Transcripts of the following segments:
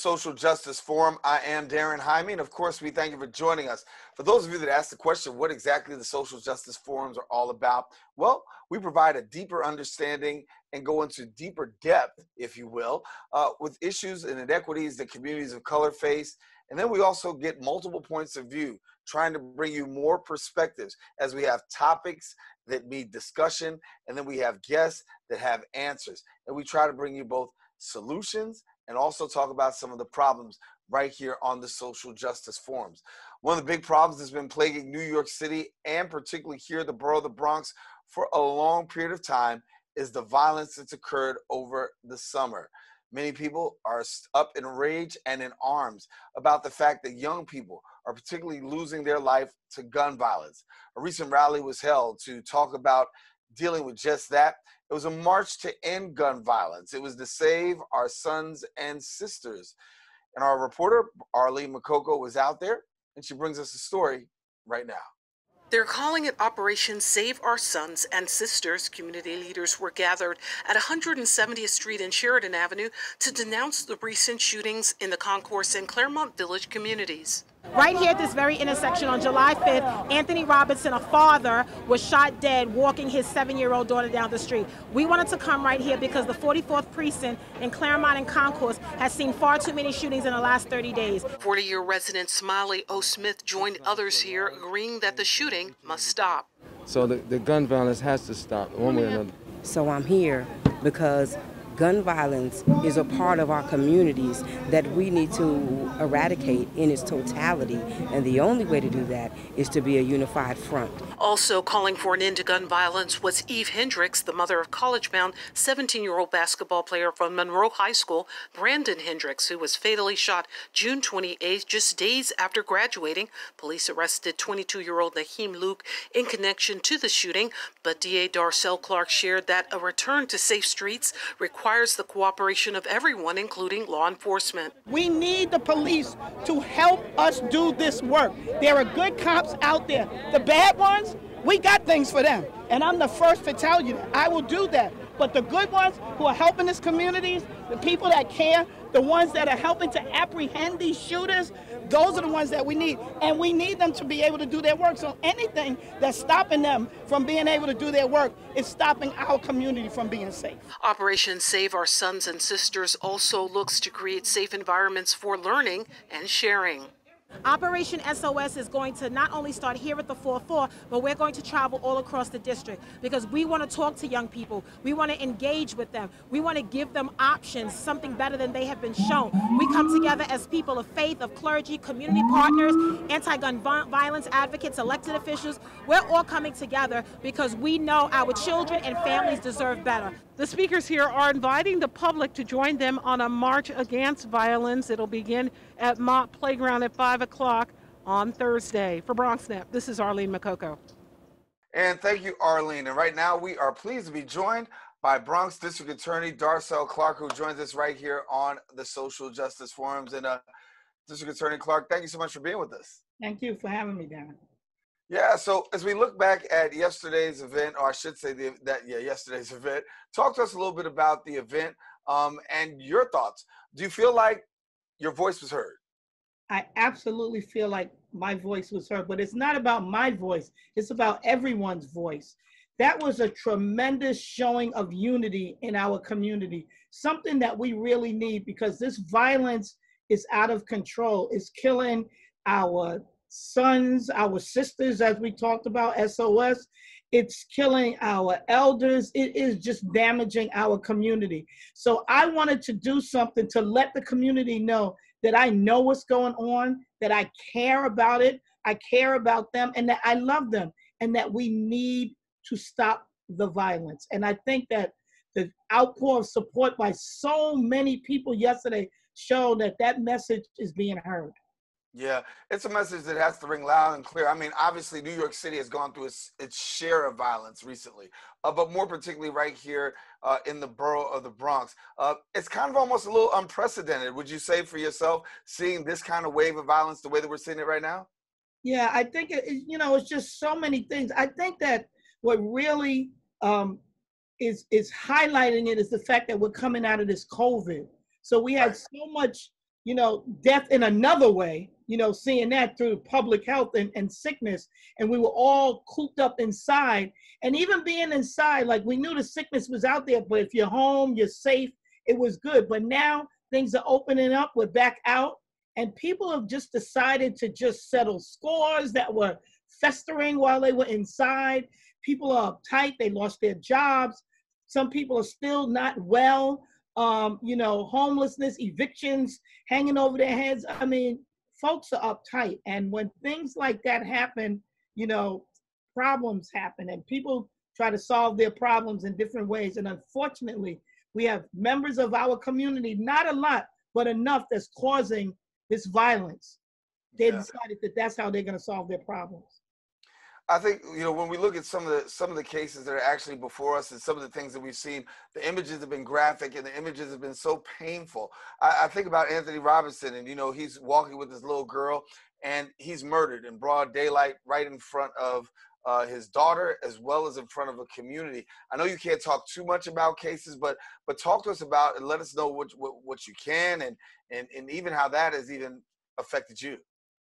Social Justice Forum. I am Daren Jaime, and of course, we thank you for joining us. For those of you that asked the question, what exactly the Social Justice Forums are all about, well, we provide a deeper understanding and go into deeper depth, if you will, uh, with issues and inequities that communities of color face. And then we also get multiple points of view, trying to bring you more perspectives as we have topics that need discussion, and then we have guests that have answers. And we try to bring you both solutions and also talk about some of the problems right here on the social justice forums. One of the big problems that's been plaguing New York City and particularly here, the borough of the Bronx, for a long period of time is the violence that's occurred over the summer. Many people are up in rage and in arms about the fact that young people are particularly losing their life to gun violence. A recent rally was held to talk about dealing with just that it was a march to end gun violence. It was to save our sons and sisters. And our reporter, Arlene Makoko, was out there and she brings us a story right now. They're calling it Operation Save Our Sons and Sisters. Community leaders were gathered at 170th Street and Sheridan Avenue to denounce the recent shootings in the Concourse and Claremont Village communities. Right here at this very intersection on July 5th, Anthony Robinson, a father, was shot dead walking his seven year old daughter down the street. We wanted to come right here because the 44th Precinct in Claremont and Concourse has seen far too many shootings in the last 30 days. 40 year resident Smiley O. Smith joined others here agreeing that the shooting must stop. So the, the gun violence has to stop one way or another. So I'm here because gun violence is a part of our communities that we need to eradicate in its totality. And the only way to do that is to be a unified front. Also calling for an end to gun violence was Eve Hendricks, the mother of college bound 17 year old basketball player from Monroe High School, Brandon Hendricks, who was fatally shot June 28th, just days after graduating. Police arrested 22 year old Naheem Luke in connection to the shooting, but DA Darcel Clark shared that a return to safe streets requires the cooperation of everyone, including law enforcement. We need the police to help us do this work. There are good cops out there. The bad ones, we got things for them. And I'm the first to tell you that. I will do that. But the good ones who are helping these communities, the people that care, the ones that are helping to apprehend these shooters, those are the ones that we need. And we need them to be able to do their work. So anything that's stopping them from being able to do their work is stopping our community from being safe. Operation Save Our Sons and Sisters also looks to create safe environments for learning and sharing. Operation SOS is going to not only start here at the 4-4, but we're going to travel all across the district because we want to talk to young people. We want to engage with them. We want to give them options, something better than they have been shown. We come together as people of faith, of clergy, community partners, anti-gun violence advocates, elected officials. We're all coming together because we know our children and families deserve better. The speakers here are inviting the public to join them on a march against violence. It'll begin at Mott Playground at 5 o'clock on Thursday. For BronxNet, this is Arlene Makoko. And thank you, Arlene. And right now, we are pleased to be joined by Bronx District Attorney Darcel Clark, who joins us right here on the Social Justice Forums. And uh, District Attorney Clark, thank you so much for being with us. Thank you for having me, Daren. Yeah, so as we look back at yesterday's event, or I should say the, that yeah, yesterday's event, talk to us a little bit about the event um, and your thoughts. Do you feel like your voice was heard? I absolutely feel like my voice was heard, but it's not about my voice, it's about everyone's voice. That was a tremendous showing of unity in our community, something that we really need because this violence is out of control. It's killing our sons, our sisters, as we talked about, SOS. It's killing our elders. It is just damaging our community. So I wanted to do something to let the community know that I know what's going on, that I care about it, I care about them, and that I love them, and that we need to stop the violence. And I think that the outpour of support by so many people yesterday showed that that message is being heard. Yeah, it's a message that has to ring loud and clear. I mean, obviously, New York City has gone through its, its share of violence recently, uh, but more particularly right here uh, in the borough of the Bronx. Uh, it's kind of almost a little unprecedented, would you say, for yourself, seeing this kind of wave of violence the way that we're seeing it right now? Yeah, I think, it, you know, it's just so many things. I think that what really um, is, is highlighting it is the fact that we're coming out of this COVID. So we had so much, you know, death in another way you know, seeing that through public health and, and sickness. And we were all cooped up inside. And even being inside, like we knew the sickness was out there, but if you're home, you're safe, it was good. But now things are opening up, we're back out. And people have just decided to just settle scores that were festering while they were inside. People are uptight, they lost their jobs. Some people are still not well. Um, you know, homelessness, evictions hanging over their heads. I mean, folks are uptight. And when things like that happen, you know, problems happen and people try to solve their problems in different ways. And unfortunately, we have members of our community, not a lot, but enough that's causing this violence. They yeah. decided that that's how they're going to solve their problems. I think you know when we look at some of the some of the cases that are actually before us and some of the things that we've seen, the images have been graphic and the images have been so painful. I, I think about Anthony Robinson and you know he's walking with his little girl and he's murdered in broad daylight right in front of uh, his daughter as well as in front of a community. I know you can't talk too much about cases, but but talk to us about and let us know what what, what you can and and and even how that has even affected you.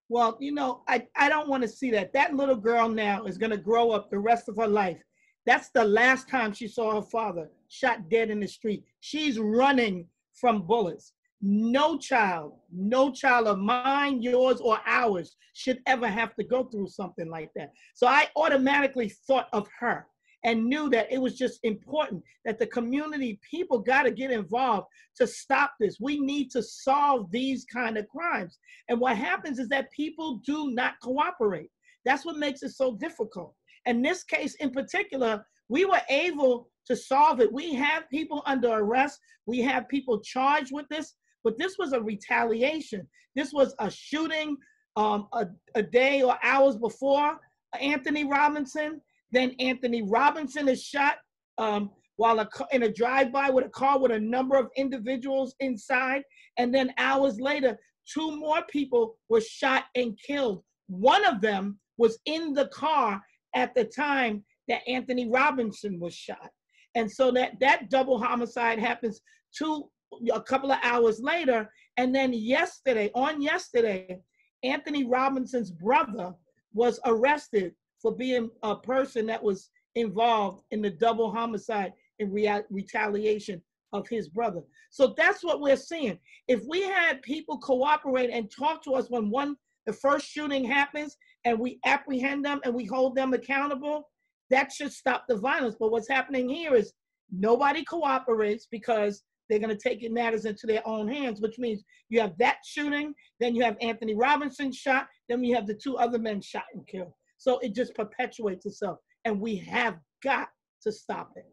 Well, you know, I, I don't want to see that. That little girl now is going to grow up the rest of her life. That's the last time she saw her father shot dead in the street. She's running from bullets. No child, no child of mine, yours, or ours should ever have to go through something like that. So I automatically thought of her and knew that it was just important that the community people got to get involved to stop this. We need to solve these kind of crimes. And what happens is that people do not cooperate. That's what makes it so difficult. In this case in particular, we were able to solve it. We have people under arrest, we have people charged with this, but this was a retaliation. This was a shooting um, a, a day or hours before Anthony Robinson. Then Anthony Robinson is shot um, while a, in a drive-by with a car with a number of individuals inside. And then hours later, two more people were shot and killed. One of them was in the car at the time that Anthony Robinson was shot. And so that, that double homicide happens two, a couple of hours later. And then yesterday, on yesterday, Anthony Robinson's brother was arrested for being a person that was involved in the double homicide in rea- retaliation of his brother. So that's what we're seeing. If we had people cooperate and talk to us when one the first shooting happens and we apprehend them and we hold them accountable, that should stop the violence. But what's happening here is nobody cooperates because they're going to take matters into their own hands, which means you have that shooting, then you have Anthony Robinson shot, then you have the two other men shot and killed. So it just perpetuates itself. And we have got to stop it.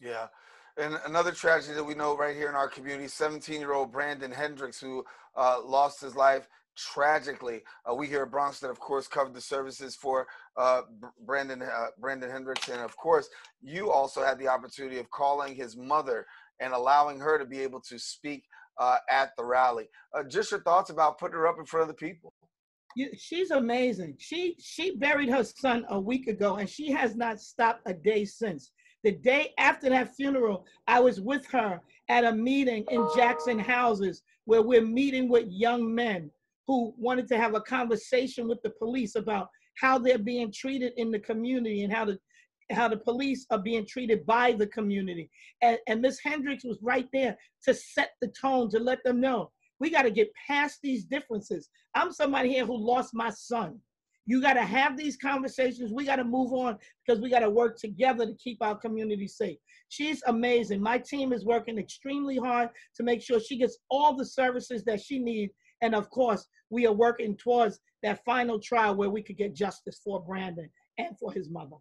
Yeah. And another tragedy that we know right here in our community 17 year old Brandon Hendricks, who uh, lost his life tragically. Uh, we here at BronxNet, of course, covered the services for uh, Brandon, uh, Brandon Hendricks. And of course, you also had the opportunity of calling his mother and allowing her to be able to speak uh, at the rally. Uh, just your thoughts about putting her up in front of the people she's amazing. She she buried her son a week ago, and she has not stopped a day since. The day after that funeral, I was with her at a meeting in Jackson Houses where we're meeting with young men who wanted to have a conversation with the police about how they're being treated in the community and how the how the police are being treated by the community. And, and Ms. Hendricks was right there to set the tone, to let them know we got to get past these differences. I'm somebody here who lost my son. You got to have these conversations. We got to move on because we got to work together to keep our community safe. She's amazing. My team is working extremely hard to make sure she gets all the services that she needs. And of course, we are working towards that final trial where we could get justice for Brandon and for his mother.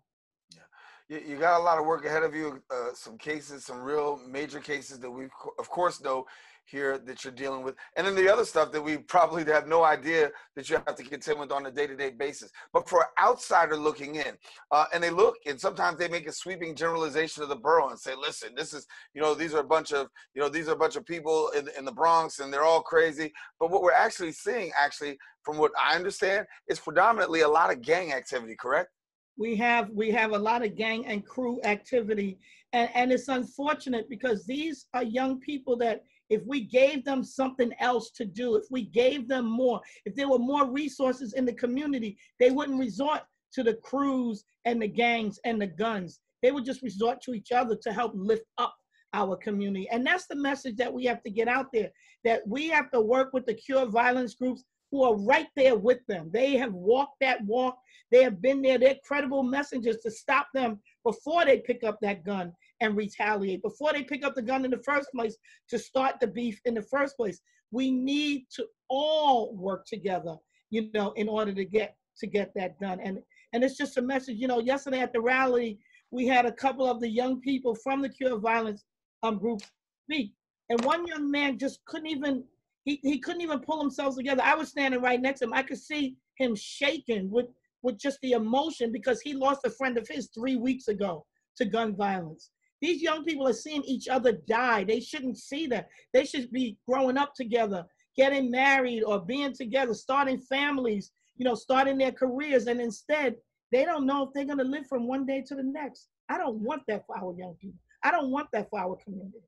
You, you got a lot of work ahead of you. Uh, some cases, some real major cases that we, of course, know here that you're dealing with, and then the other stuff that we probably have no idea that you have to contend with on a day-to-day basis. But for an outsider looking in, uh, and they look, and sometimes they make a sweeping generalization of the borough and say, "Listen, this is, you know, these are a bunch of, you know, these are a bunch of people in, in the Bronx, and they're all crazy." But what we're actually seeing, actually, from what I understand, is predominantly a lot of gang activity. Correct? We have we have a lot of gang and crew activity. And and it's unfortunate because these are young people that if we gave them something else to do if we gave them more if there were more resources in the community they wouldn't resort to the crews and the gangs and the guns. They would just resort to each other to help lift up our community. And that's the message that we have to get out there that we have to work with the cure violence groups who are right there with them. They have walked that walk. They have been there. They're credible messengers to stop them before they pick up that gun and retaliate, before they pick up the gun in the first place to start the beef in the first place. We need to all work together, you know, in order to get to get that done. And and it's just a message, you know, yesterday at the rally, we had a couple of the young people from the Cure of Violence um, group speak. And one young man just couldn't even he, he couldn't even pull himself together. I was standing right next to him. I could see him shaking with, with just the emotion because he lost a friend of his three weeks ago to gun violence. These young people are seeing each other die. They shouldn't see that. They should be growing up together, getting married or being together, starting families, you know, starting their careers. And instead, they don't know if they're going to live from one day to the next. I don't want that for our young people. I don't want that for our community.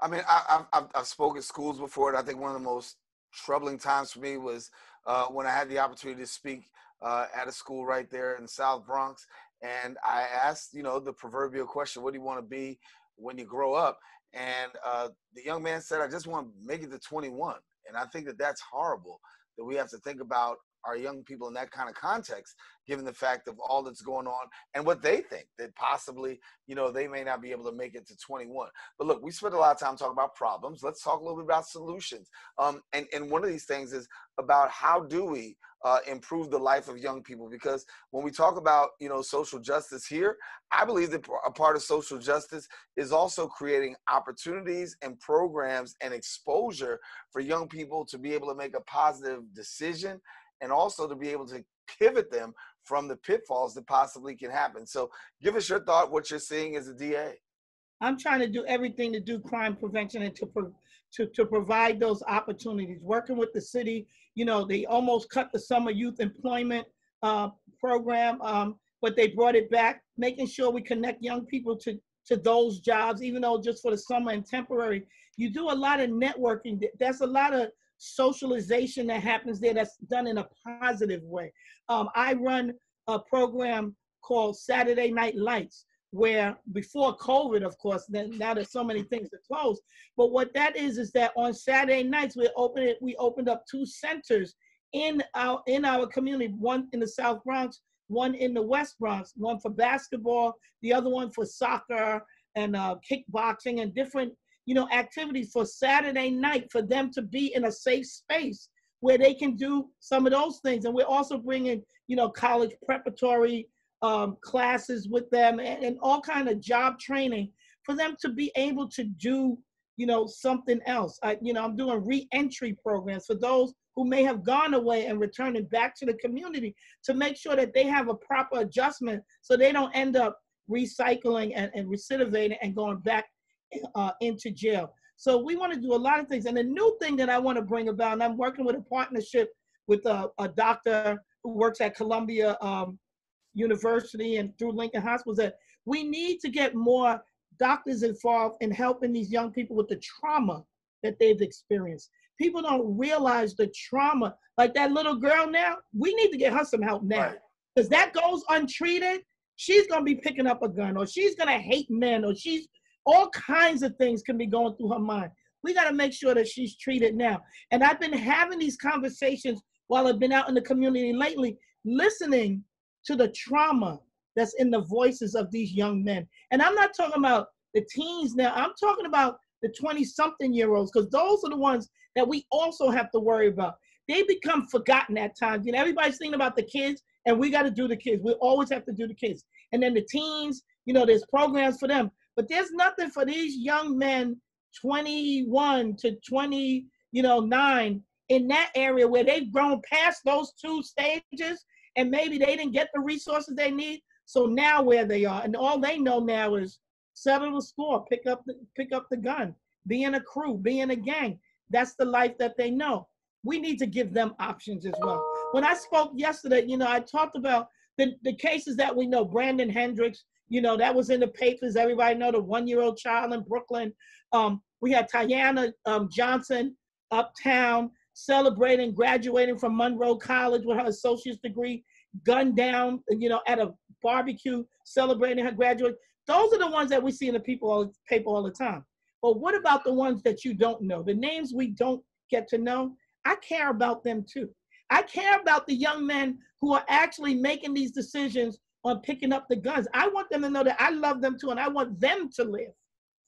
I mean, I, have I've spoken schools before, and I think one of the most troubling times for me was uh, when I had the opportunity to speak uh, at a school right there in South Bronx, and I asked, you know, the proverbial question, "What do you want to be when you grow up?" And uh, the young man said, "I just want to make it to 21." And I think that that's horrible. That we have to think about our young people in that kind of context, given the fact of all that's going on and what they think that possibly, you know, they may not be able to make it to 21. But look, we spent a lot of time talking about problems. Let's talk a little bit about solutions. Um, and, and one of these things is about how do we uh, improve the life of young people? Because when we talk about, you know, social justice here, I believe that a part of social justice is also creating opportunities and programs and exposure for young people to be able to make a positive decision and also to be able to pivot them from the pitfalls that possibly can happen. So, give us your thought, what you're seeing as a DA. I'm trying to do everything to do crime prevention and to pro- to to provide those opportunities. Working with the city, you know, they almost cut the summer youth employment uh, program, um, but they brought it back, making sure we connect young people to to those jobs, even though just for the summer and temporary. You do a lot of networking. That's a lot of socialization that happens there that's done in a positive way. Um, I run a program called Saturday Night Lights, where before COVID, of course, then now there's so many things that close. But what that is is that on Saturday nights we opened it, we opened up two centers in our in our community, one in the South Bronx, one in the West Bronx, one for basketball, the other one for soccer and uh, kickboxing and different you know, activities for Saturday night for them to be in a safe space where they can do some of those things. And we're also bringing, you know, college preparatory um, classes with them and, and all kind of job training for them to be able to do, you know, something else. I, you know, I'm doing re-entry programs for those who may have gone away and returning back to the community to make sure that they have a proper adjustment so they don't end up recycling and, and recidivating and going back uh, into jail. So we want to do a lot of things. And the new thing that I want to bring about, and I'm working with a partnership with a, a doctor who works at Columbia um, University and through Lincoln Hospitals, that we need to get more doctors involved in helping these young people with the trauma that they've experienced. People don't realize the trauma. Like that little girl now, we need to get her some help now. Because right. that goes untreated, she's gonna be picking up a gun, or she's gonna hate men, or she's all kinds of things can be going through her mind. We got to make sure that she's treated now. And I've been having these conversations while I've been out in the community lately, listening to the trauma that's in the voices of these young men. And I'm not talking about the teens now, I'm talking about the 20 something year olds, because those are the ones that we also have to worry about. They become forgotten at times. You know, everybody's thinking about the kids. and we got to do the kids. We always have to do the kids. And then the teens, you know, there's programs for them, but there's nothing for these young men, 21 to 20, you know, nine in that area where they've grown past those two stages and maybe they didn't get the resources they need. So now where they are, and all they know now is settle the score, pick up the pick up the gun, be in a crew, be in a gang. That's the life that they know. We need to give them options as well. When I spoke yesterday, you know, I talked about the, the cases that we know. Brandon Hendricks, you know, that was in the papers. Everybody know the one-year-old child in Brooklyn. Um, we had Tiana um, Johnson uptown celebrating graduating from Monroe College with her associate's degree, gunned down, you know, at a barbecue celebrating her graduate. Those are the ones that we see in the people all, paper all the time. But what about the ones that you don't know? The names we don't get to know? I care about them too. I care about the young men who are actually making these decisions on picking up the guns. I want them to know that I love them too and I want them to live.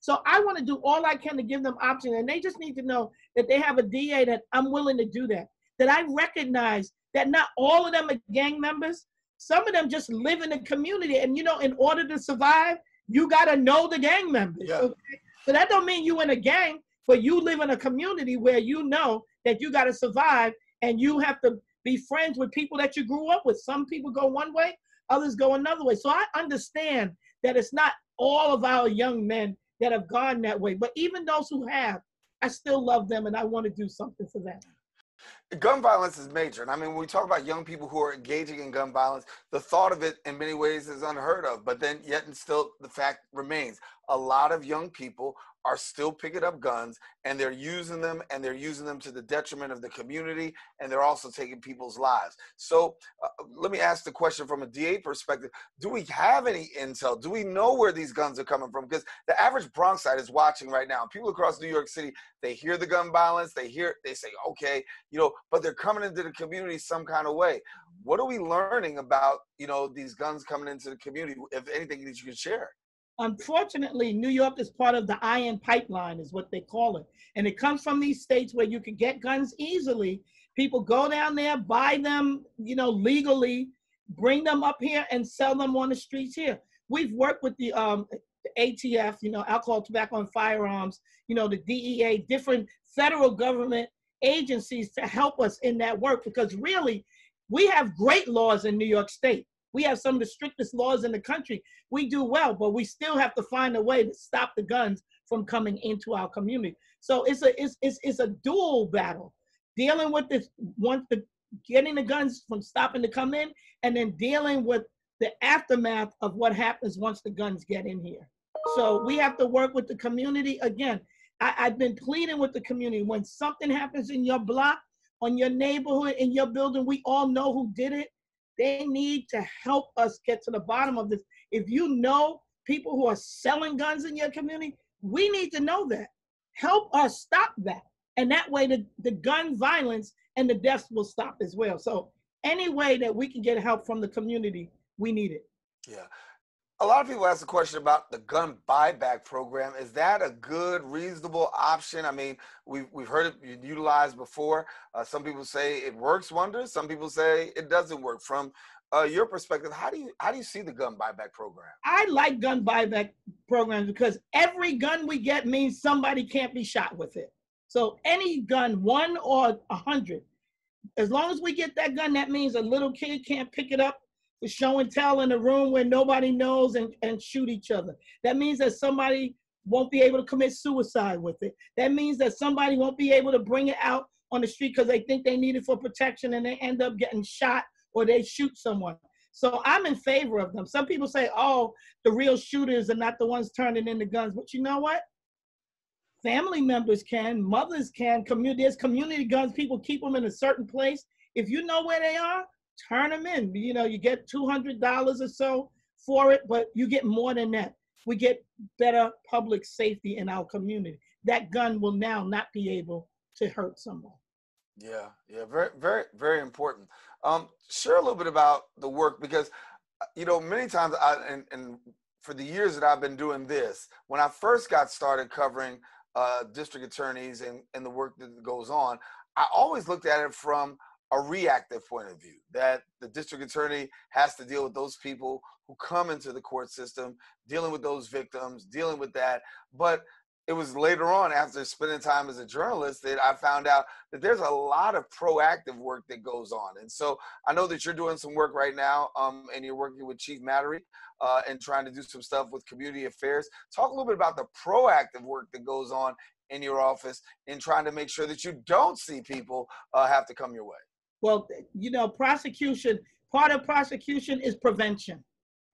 So I want to do all I can to give them options. And they just need to know that they have a DA that I'm willing to do that. That I recognize that not all of them are gang members. Some of them just live in the community. And you know, in order to survive, you gotta know the gang members. Yeah. Okay? So that don't mean you in a gang, but you live in a community where you know that you gotta survive and you have to be friends with people that you grew up with. Some people go one way, others go another way. So I understand that it's not all of our young men that have gone that way. But even those who have, I still love them and I want to do something for them. Gun violence is major. And I mean, when we talk about young people who are engaging in gun violence, the thought of it in many ways is unheard of. But then, yet, and still, the fact remains a lot of young people are still picking up guns and they're using them and they're using them to the detriment of the community and they're also taking people's lives. So uh, let me ask the question from a DA perspective. Do we have any intel? Do we know where these guns are coming from? Because the average Bronxite is watching right now. People across New York City, they hear the gun violence, they hear, they say, okay, you know, but they're coming into the community some kind of way. What are we learning about, you know, these guns coming into the community? If anything that you can share. Unfortunately, New York is part of the iron pipeline, is what they call it. And it comes from these states where you can get guns easily. People go down there, buy them, you know, legally, bring them up here and sell them on the streets here. We've worked with the um, ATF, you know, alcohol, tobacco, and firearms, you know, the DEA, different federal government agencies to help us in that work because really, we have great laws in New York State. We have some of the strictest laws in the country. We do well, but we still have to find a way to stop the guns from coming into our community. So it's a it's it's, it's a dual battle, dealing with this once the getting the guns from stopping to come in, and then dealing with the aftermath of what happens once the guns get in here. So we have to work with the community again. I, I've been pleading with the community when something happens in your block, on your neighborhood, in your building, we all know who did it. They need to help us get to the bottom of this. If you know people who are selling guns in your community, we need to know that. Help us stop that. And that way, the, the gun violence and the deaths will stop as well. So, any way that we can get help from the community, we need it. Yeah a lot of people ask the question about the gun buyback program. Is that a good, reasonable option? I mean, we've, we've heard it utilized before. Uh, some people say it works wonders. Some people say it doesn't work. From uh, your perspective, how do you how do you see the gun buyback program? I like gun buyback programs because every gun we get means somebody can't be shot with it. So any gun, one or a hundred, as long as we get that gun, that means a little kid can't pick it up show and tell in a room where nobody knows and, and shoot each other. That means that somebody won't be able to commit suicide with it. That means that somebody won't be able to bring it out on the street because they think they need it for protection and they end up getting shot or they shoot someone. So I'm in favor of them. Some people say, oh, the real shooters are not the ones turning in the guns. But you know what? Family members can, mothers can, community, there's community guns. People keep them in a certain place. If you know where they are, turn them in. You know, you get $200 or so for it, but you get more than that. We get better public safety in our community. That gun will now not be able to hurt someone. Yeah, yeah, very, very, very important. Um, share a little bit about the work because, uh, you know, many times, I, and, and for the years that I've been doing this, when I first got started covering uh, district attorneys and, and the work that goes on, I always looked at it from a reactive point of view that the district attorney has to deal with those people who come into the court system, dealing with those victims, dealing with that. But it was later on after spending time as a journalist that I found out that there's a lot of proactive work that goes on. And so I know that you're doing some work right now um, and you're working with Chief Maddrey uh, and trying to do some stuff with community affairs. Talk a little bit about the proactive work that goes on in your office in trying to make sure that you don't see people uh, have to come your way. Well, you know, prosecution, part of prosecution is prevention.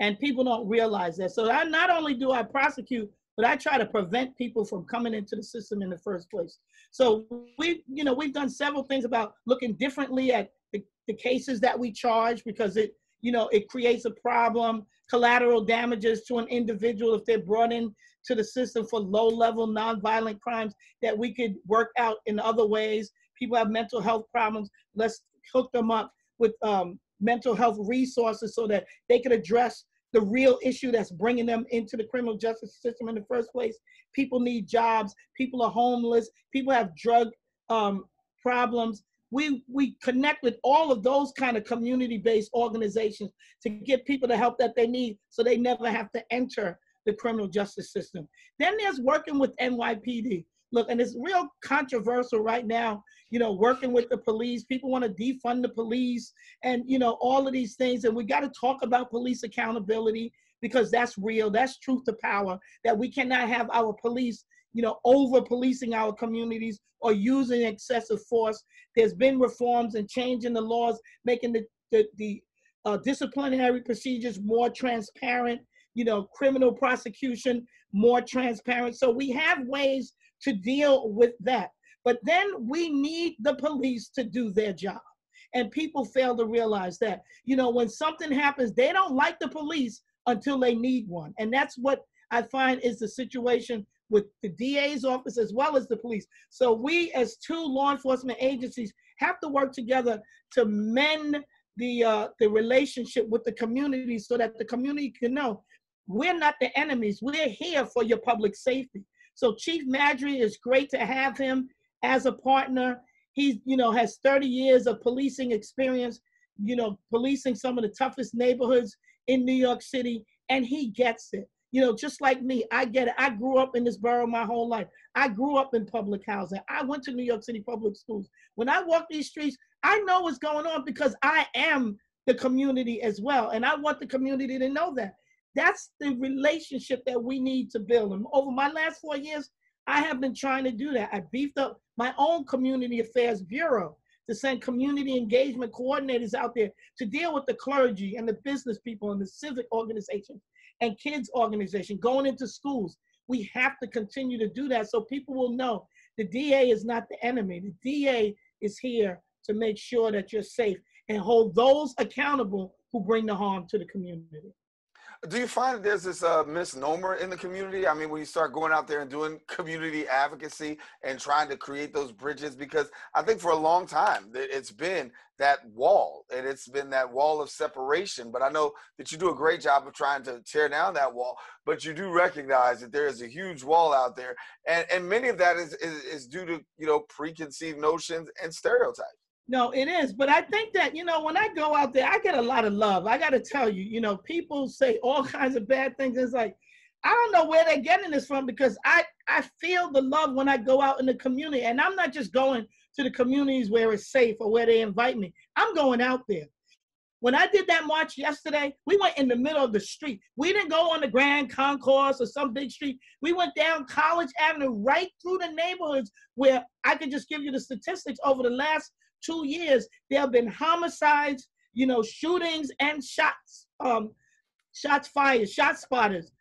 And people don't realize that. So I not only do I prosecute, but I try to prevent people from coming into the system in the first place. So we, you know, we've done several things about looking differently at the, the cases that we charge because it, you know, it creates a problem, collateral damages to an individual if they're brought in to the system for low-level nonviolent crimes that we could work out in other ways. People have mental health problems. Let's hook them up with um, mental health resources so that they could address the real issue that's bringing them into the criminal justice system in the first place. People need jobs. People are homeless. People have drug um, problems. We we connect with all of those kind of community-based organizations to get people the help that they need, so they never have to enter the criminal justice system. Then there's working with NYPD. Look, and it's real controversial right now, you know, working with the police. People want to defund the police and, you know, all of these things. And we got to talk about police accountability because that's real. That's truth to power, that we cannot have our police, you know, over policing our communities or using excessive force. There's been reforms and changing the laws, making the, the, the uh, disciplinary procedures more transparent, you know, criminal prosecution more transparent. So we have ways to deal with that. But then we need the police to do their job. And people fail to realize that. You know, when something happens, they don't like the police until they need one. And that's what I find is the situation with the DA's office as well as the police. So we, as two law enforcement agencies, have to work together to mend the uh, the relationship with the community so that the community can know we're not the enemies. We're here for your public safety. So Chief Maddrey is great to have him as a partner. He, you know, has 30 years of policing experience, you know, policing some of the toughest neighborhoods in New York City, and he gets it. You know, just like me, I get it. I grew up in this borough my whole life. I grew up in public housing. I went to New York City public schools. When I walk these streets, I know what's going on because I am the community as well. And I want the community to know that. That's the relationship that we need to build. And over my last four years, I have been trying to do that. I beefed up my own community affairs bureau to send community engagement coordinators out there to deal with the clergy and the business people and the civic organizations and kids organization going into schools. We have to continue to do that so people will know the DA is not the enemy. The DA is here to make sure that you're safe and hold those accountable who bring the harm to the community. Do you find that there's this uh, misnomer in the community? I mean, when you start going out there and doing community advocacy and trying to create those bridges, because I think for a long time it's been that wall and it's been that wall of separation. But I know that you do a great job of trying to tear down that wall, but you do recognize that there is a huge wall out there. And, and many of that is, is, is due to, you know, preconceived notions and stereotypes. No, it is. But I think that, you know, when I go out there, I get a lot of love. I got to tell you, you know, people say all kinds of bad things. It's like, I don't know where they're getting this from because I, I feel the love when I go out in the community. And I'm not just going to the communities where it's safe or where they invite me. I'm going out there. When I did that march yesterday, we went in the middle of the street. We didn't go on the Grand Concourse or some big street. We went down College Avenue, right through the neighborhoods where I could just give you the statistics over the last two years, there have been homicides, you know, shootings and shots, um, shots fired, shot spotters.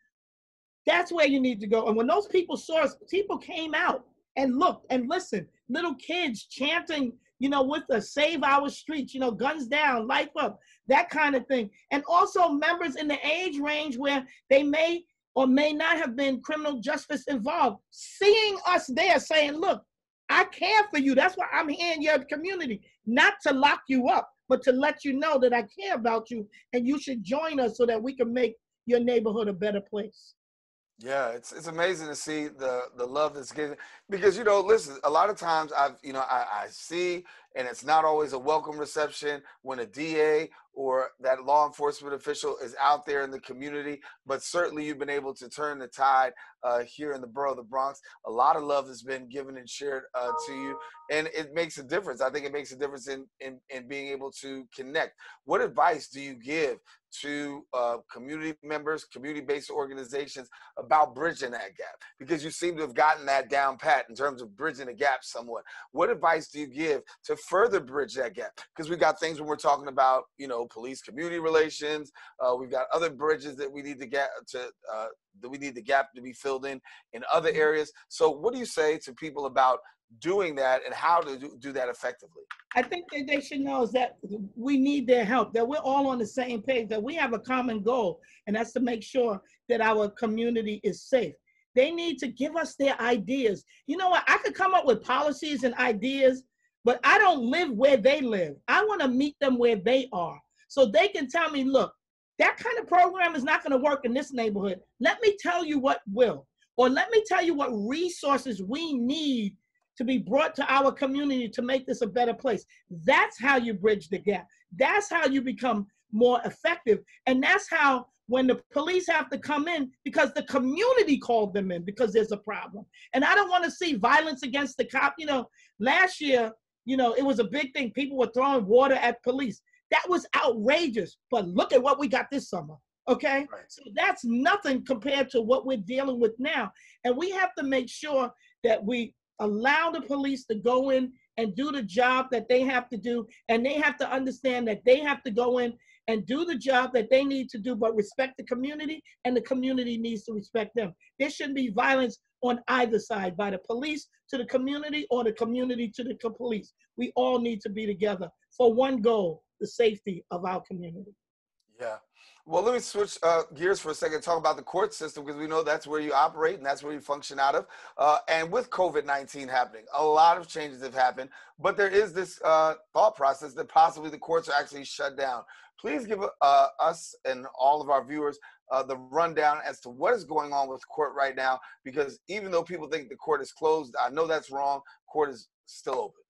That's where you need to go. And when those people saw us, people came out and looked and listened. Little kids chanting, you know, with us, save our streets, you know, guns down, life up, that kind of thing. And also members in the age range where they may or may not have been criminal justice involved, seeing us there saying, look, I care for you. That's why I'm here in your community, not to lock you up, but to let you know that I care about you and you should join us so that we can make your neighborhood a better place. Yeah, it's it's amazing to see the the love that's given because you know, listen, a lot of times I've you know I, I see and it's not always a welcome reception when a DA or that law enforcement official is out there in the community. But certainly, you've been able to turn the tide uh, here in the borough of the Bronx. A lot of love has been given and shared uh, to you, and it makes a difference. I think it makes a difference in, in in being able to connect. What advice do you give to uh, community members, community-based organizations about bridging that gap? Because you seem to have gotten that down pat in terms of bridging the gap somewhat. What advice do you give to further bridge that gap? Because we got things when we're talking about, you know, police community relations. Uh, we've got other bridges that we need to get to uh, that we need the gap to be filled in in other mm-hmm. areas. So, what do you say to people about doing that and how to do, do that effectively? I think that they should know is that we need their help, that we're all on the same page, that we have a common goal, and that's to make sure that our community is safe. They need to give us their ideas. You know what? I could come up with policies and ideas, but I don't live where they live. I want to meet them where they are. So they can tell me, look, that kind of program is not going to work in this neighborhood. Let me tell you what will. Or let me tell you what resources we need to be brought to our community to make this a better place. That's how you bridge the gap. That's how you become more effective. And that's how when the police have to come in because the community called them in because there's a problem. And I don't want to see violence against the cop. You know, last year, you know, it was a big thing. People were throwing water at police. That was outrageous. But look at what we got this summer. Okay. Right. So that's nothing compared to what we're dealing with now. And we have to make sure that we allow the police to go in and do the job that they have to do. And they have to understand that they have to go in and do the job that they need to do, but respect the community, and the community needs to respect them. There shouldn't be violence on either side, by the police to the community or the community to the police. We all need to be together for one goal the safety of our community. Yeah. Well, let me switch uh, gears for a second. Talk about the court system because we know that's where you operate and that's where you function out of. Uh, and with COVID nineteen happening, a lot of changes have happened. But there is this uh, thought process that possibly the courts are actually shut down. Please give uh, us and all of our viewers uh, the rundown as to what is going on with court right now. Because even though people think the court is closed, I know that's wrong. Court is still open.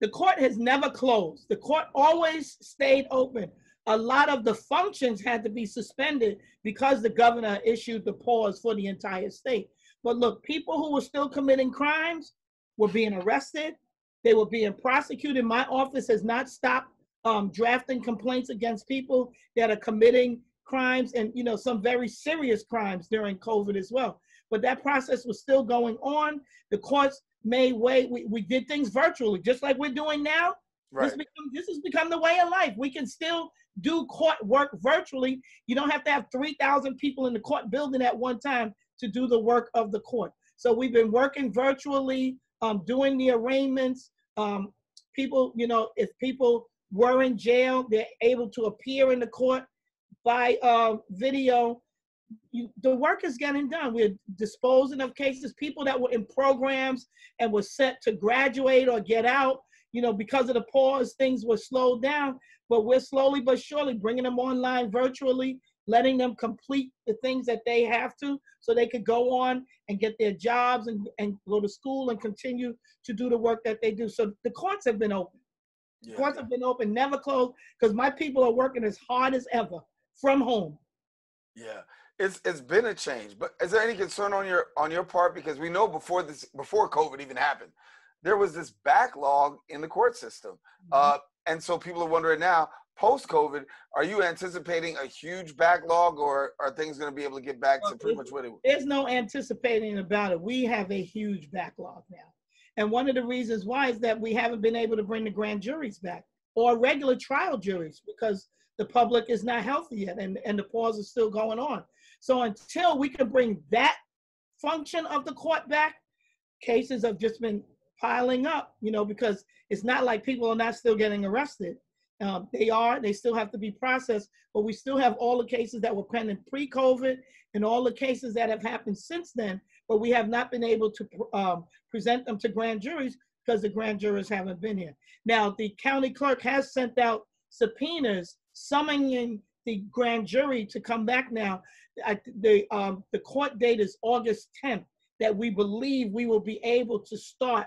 The court has never closed. The court always stayed open a lot of the functions had to be suspended because the governor issued the pause for the entire state. But look, people who were still committing crimes were being arrested, they were being prosecuted. My office has not stopped um, drafting complaints against people that are committing crimes and you know some very serious crimes during COVID as well. But that process was still going on. The courts made way. We, we did things virtually, just like we're doing now. Right. This, become, this has become the way of life. We can still do court work virtually. You don't have to have 3,000 people in the court building at one time to do the work of the court. So we've been working virtually, um, doing the arraignments. Um, people, you know, if people were in jail, they're able to appear in the court by uh, video. You, the work is getting done. We're disposing of cases, people that were in programs and were set to graduate or get out. You know, because of the pause, things were slowed down but we're slowly but surely bringing them online virtually, letting them complete the things that they have to so they could go on and get their jobs and, and go to school and continue to do the work that they do. So the courts have been open. Yeah. Courts have been open, never closed, because my people are working as hard as ever from home. Yeah. It's, it's been a change, but is there any concern on your on your part because we know before this before COVID even happened, there was this backlog in the court system. Mm-hmm. Uh, and so people are wondering now, post COVID, are you anticipating a huge backlog or are things going to be able to get back well, to pretty much what it was? There's no anticipating about it. We have a huge backlog now. And one of the reasons why is that we haven't been able to bring the grand juries back or regular trial juries because the public is not healthy yet and, and the pause is still going on. So until we can bring that function of the court back, cases have just been piling up, you know, because it's not like people are not still getting arrested. Um, they are, they still have to be processed, but we still have all the cases that were pending pre COVID and all the cases that have happened since then, but we have not been able to um, present them to grand juries because the grand jurors haven't been here. Now, the county clerk has sent out subpoenas summoning the grand jury to come back now. I, the, um, the court date is August 10th that we believe we will be able to start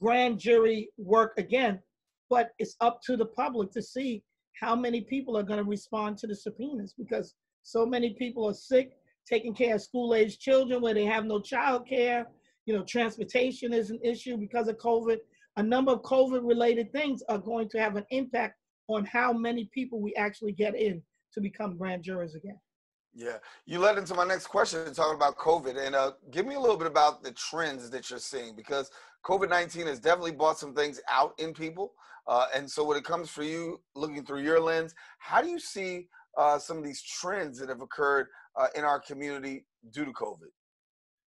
grand jury work again. but it's up to the public to see how many people are going to respond to the subpoenas because so many people are sick, taking care of school age children where they have no child care. You know, transportation is an issue because of COVID. A number of COVID related things are going to have an impact on how many people we actually get in to become grand jurors again. Yeah, you led into my next question talking about COVID, and uh, give me a little bit about the trends that you're seeing because COVID 19 has definitely brought some things out in people. Uh, and so, when it comes for you, looking through your lens, how do you see uh, some of these trends that have occurred uh, in our community due to COVID?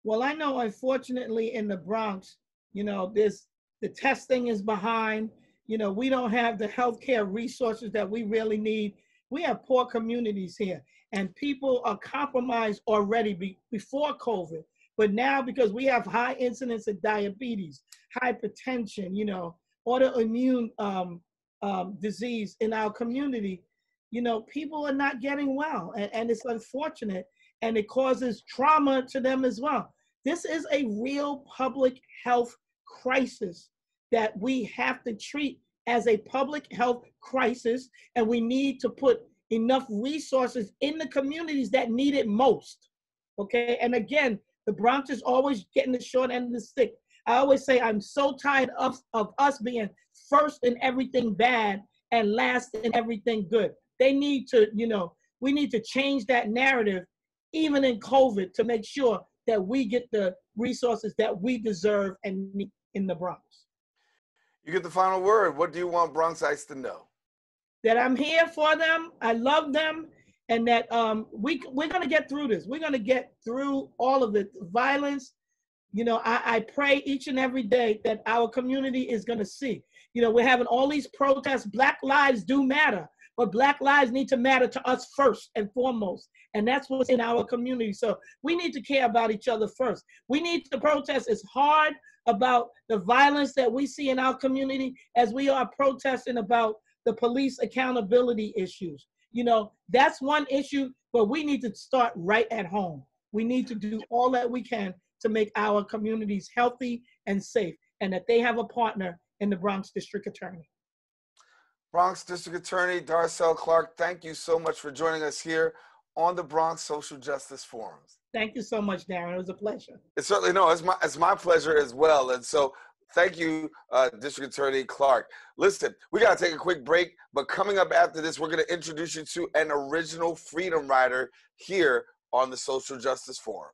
Well, I know, unfortunately, in the Bronx, you know, this the testing is behind. You know, we don't have the healthcare resources that we really need. We have poor communities here and people are compromised already be, before COVID. But now, because we have high incidence of diabetes, hypertension, you know, autoimmune um, um, disease in our community, you know, people are not getting well. And, and it's unfortunate and it causes trauma to them as well. This is a real public health crisis that we have to treat as a public health crisis. And we need to put enough resources in the communities that need it most. Okay. And again, the Bronx is always getting the short end of the stick. I always say I'm so tired of, of us being first in everything bad and last in everything good. They need to, you know, we need to change that narrative, even in COVID, to make sure that we get the resources that we deserve and need in the Bronx. You get the final word. What do you want Bronxites to know? That I'm here for them. I love them, and that um, we we're gonna get through this. We're gonna get through all of the violence. You know, I, I pray each and every day that our community is gonna see. You know, we're having all these protests. Black lives do matter, but Black lives need to matter to us first and foremost, and that's what's in our community. So we need to care about each other first. We need to protest as hard about the violence that we see in our community as we are protesting about the police accountability issues. You know, that's one issue, but we need to start right at home. We need to do all that we can to make our communities healthy and safe, and that they have a partner in the Bronx District Attorney. Bronx District Attorney Darcel Clark, thank you so much for joining us here on the Bronx Social Justice Forums. Thank you so much, Daren. It was a pleasure. It's certainly no, it's my it's my pleasure as well. And so Thank you, uh, District Attorney Clark. Listen, we got to take a quick break, but coming up after this, we're going to introduce you to an original Freedom Rider here on the Social Justice Forum.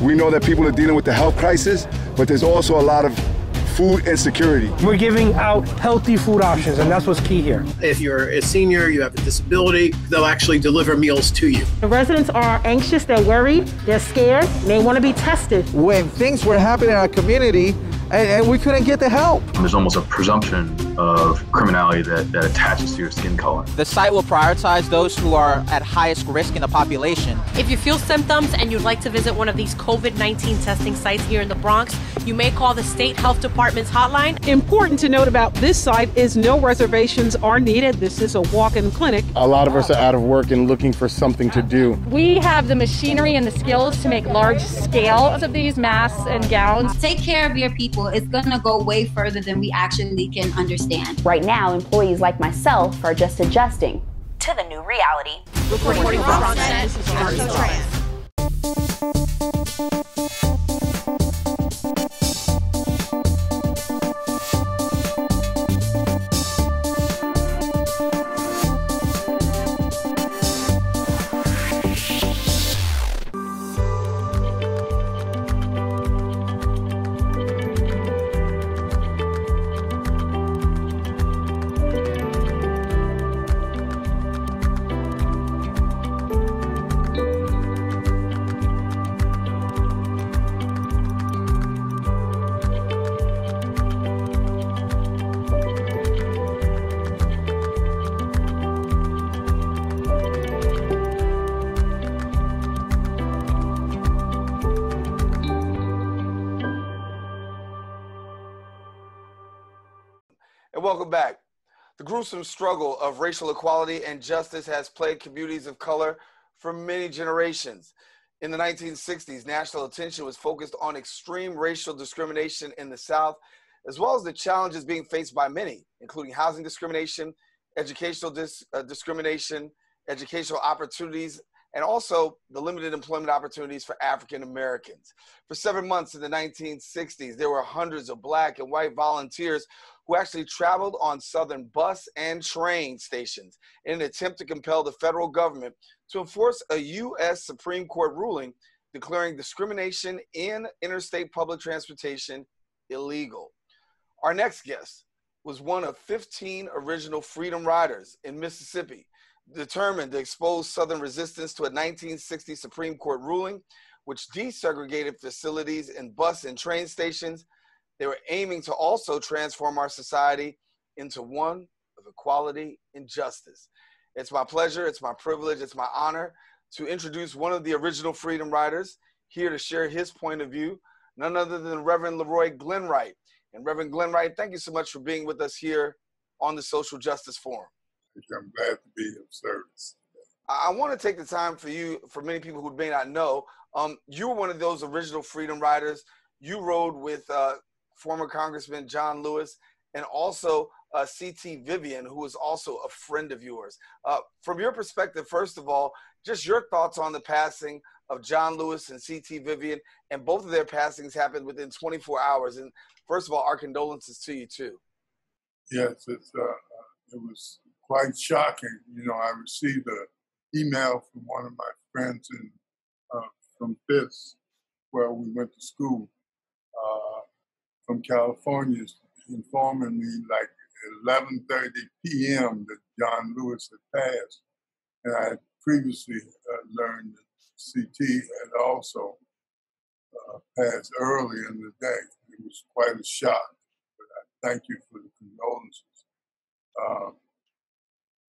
We know that people are dealing with the health crisis, but there's also a lot of food insecurity. We're giving out healthy food options, and that's what's key here. If you're a senior, you have a disability, they'll actually deliver meals to you. The residents are anxious, they're worried, they're scared, they want to be tested. When things were happening in our community, and, and, we couldn't get the help. There's almost a presumption of criminality that, that attaches to your skin color. The site will prioritize those who are at highest risk in the population. If you feel symptoms and you'd like to visit one of these COVID 19 testing sites here in the Bronx, you may call the State Health Department's hotline. Important to note about this site is no reservations are needed. This is a walk in clinic. A lot of us are out of work and looking for something to do. We have the machinery and the skills to make large scales of these masks and gowns. Take care of your people people, it's going to go way further than we actually can understand. Right now, employees like myself are just adjusting to the new reality. Reporting, from this gruesome struggle of racial equality and justice has plagued communities of color for many generations. In the 1960s, national attention was focused on extreme racial discrimination in the South, as well as the challenges being faced by many, including housing discrimination, educational dis- uh, discrimination, educational opportunities, and also the limited employment opportunities for African Americans. For seven months in the 1960s, there were hundreds of black and white volunteers who actually traveled on Southern bus and train stations in an attempt to compel the federal government to enforce a U.S. Supreme Court ruling declaring discrimination in interstate public transportation illegal. Our next guest was one of 15 original Freedom Riders in Mississippi, determined to expose Southern resistance to a 1960 Supreme Court ruling which desegregated facilities in bus and train stations. They were aiming to also transform our society into one of equality and justice. It's my pleasure, it's my privilege, it's my honor to introduce one of the original Freedom Riders here to share his point of view, none other than Reverend LeRoy Glenn Wright. And Reverend Glenn Wright, thank you so much for being with us here on the Social Justice Forum. I'm glad to be of service. I want to take the time for you, for many people who may not know, um, you were one of those original Freedom Riders. You rode with uh, former Congressman John Lewis and also uh, CT Vivian, who is also a friend of yours. Uh, from your perspective, first of all, just your thoughts on the passing of John Lewis and CT Vivian, and both of their passings happened within 24 hours. And first of all, our condolences to you too. Yes, it's, uh, it was quite shocking. You know, I received an email from one of my friends in uh, from Fisk, where we went to school, uh, from California, informing me like 11:30 p.m. that John Lewis had passed, and I had previously uh, learned that CT had also uh, passed early in the day. It was quite a shock, but I thank you for the condolences. Uh,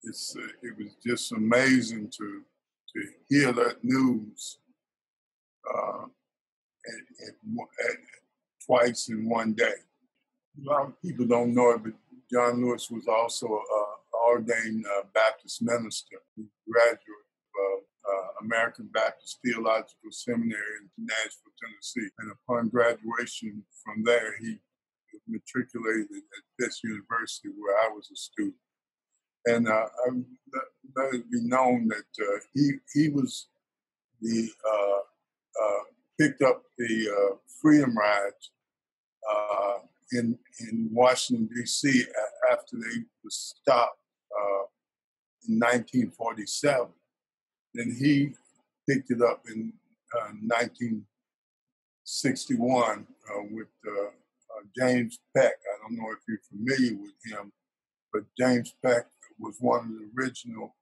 it's uh, it was just amazing to to hear that news uh, at, at, at, twice in one day. A lot of people don't know it, but John Lewis was also an ordained uh, Baptist minister. Graduate of uh, American Baptist Theological Seminary in Nashville, Tennessee. And upon graduation from there, he matriculated at this University, where I was a student. And uh, let it be known that uh, he he was the uh, uh, picked up the uh, Freedom Rides in in Washington D.C. after they were stopped in 1947. Then he picked it up in 1961 with James Peck. I don't know if you're familiar with him, but James Peck was one of the original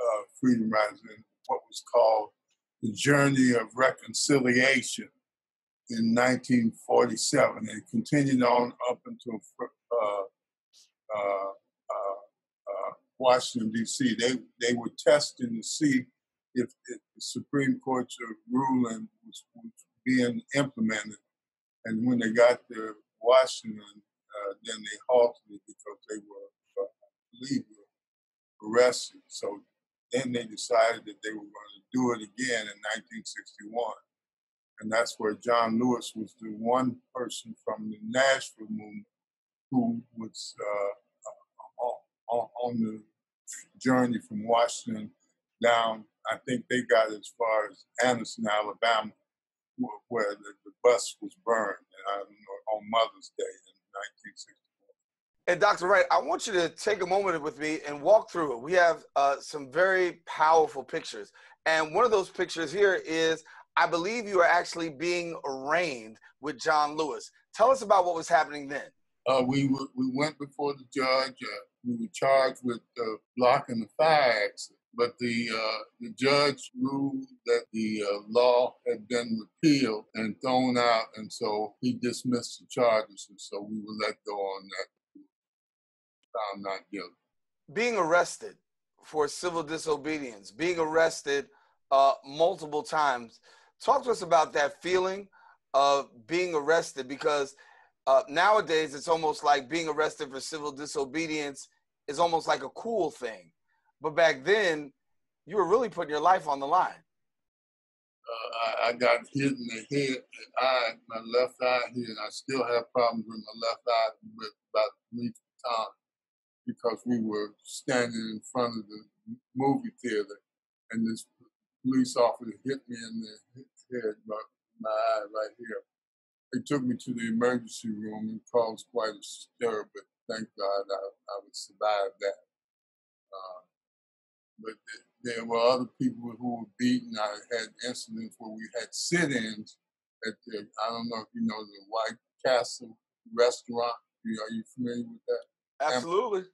uh, freedom riders in what was called the Journey of Reconciliation in 1947 and continued on up until uh, uh, uh, uh Washington, D.C. They, they were testing to see if, if the Supreme Court's ruling was, was, being implemented. And when they got to Washington, uh, then they halted it because they were, uh, legal arrested. So then they decided that they were going to do it again in 1961. And that's where John Lewis was the one person from the Nashville movement who was uh, on, on the journey from Washington down. I think they got as far as Anniston, Alabama, where the, bus was burned on Mother's Day in 1960. And Dr. Wright, I want you to take a moment with me and walk through it. We have uh, some very powerful pictures. And one of those pictures here is, I believe you are actually being arraigned with John Lewis. Tell us about what was happening then. Uh, we, we went before the judge. Uh, we were charged with uh, blocking the fire but the, uh, the judge ruled that the uh, law had been repealed and thrown out, and so he dismissed the charges, and so we were let go on that found not guilty. Being arrested for civil disobedience, being arrested uh, multiple times. Talk to us about that feeling of being arrested because uh, nowadays it's almost like being arrested for civil disobedience is almost like a cool thing. But back then, you were really putting your life on the line. Uh, I, I, got hit in the head, and eye, my left eye here, and I still have problems with my left eye with about three times because we were standing in front of the movie theater, and this police officer hit me in the head, my, my eye right here. They took me to the emergency room and caused quite a stir, but thank God I, I would survive that. Uh, but there were other people who were beaten. I had incidents where we had sit-ins at the, I don't know if you know the White Castle restaurant. Are you familiar with that? Absolutely.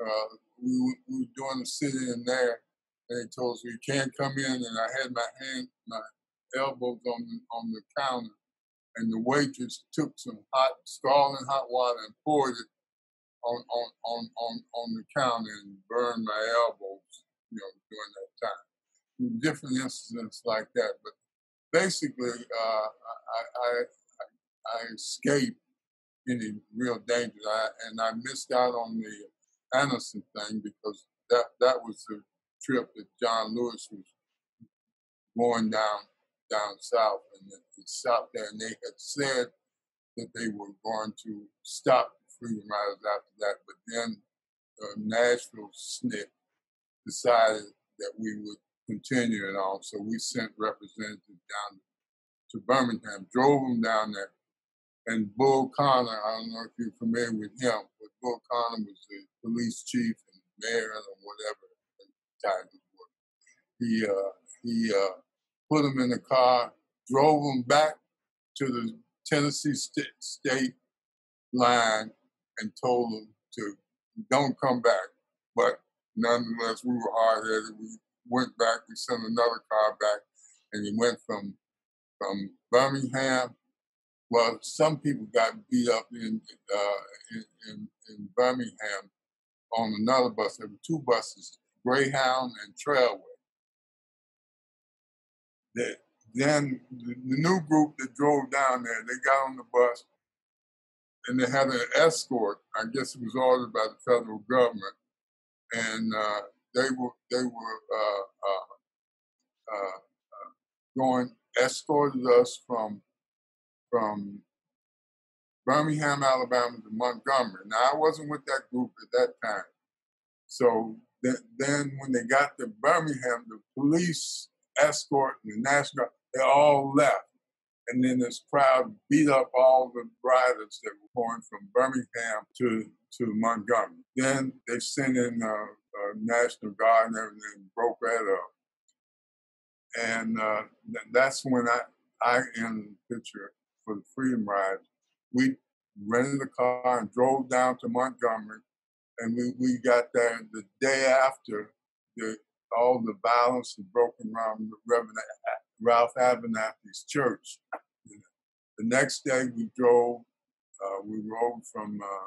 Uh, we, we were doing a sit-in there, and they told us we can't come in, and I had my hand, my elbows on the, on the counter, and the waitress took some hot, scalding hot water and poured it on on on on, on the counter and burned my elbows, you know, during that time. Different incidents like that, but basically, uh, I, I, I I escaped any real danger, I, and I missed out on the Anniston thing because that that was the trip that John Lewis was going down down south, and it stopped there, and they had said that they were going to stop the Freedom Riders after that, but then uh, Nashville SNCC decided that we would continue it on, so we sent representatives down to Birmingham, drove them down there, and Bull Connor, I don't know if you're familiar with him, but Bull Connor was the police chief and mayor or whatever. He uh, he uh, put them in the car, drove them back to the Tennessee st- state line, and told them to don't come back. But nonetheless, we were hard headed. We went back. We sent another car back, and he went from from Birmingham. Well, some people got beat up in uh, in, in, in Birmingham on another bus. There were two buses, Greyhound and Trailway. That then the, the new group that drove down there, they got on the bus and they had an escort. I guess it was ordered by the federal government, and uh, they were they were uh, uh, uh, uh going escorted us from from Birmingham, Alabama to Montgomery. Now I wasn't with that group at that time, so th- then when they got to Birmingham, the police escort and the national they all left and then this crowd beat up all the riders that were going from Birmingham to to Montgomery. Then they sent in a National Guard and everything, broke that up. And uh, that's when I, I in the picture for the Freedom Ride. We rented a car and drove down to Montgomery, and we, we got there the day after the, all the violence had broken around Reverend Ralph Abernathy's church. The next day we drove, uh, we rode from uh,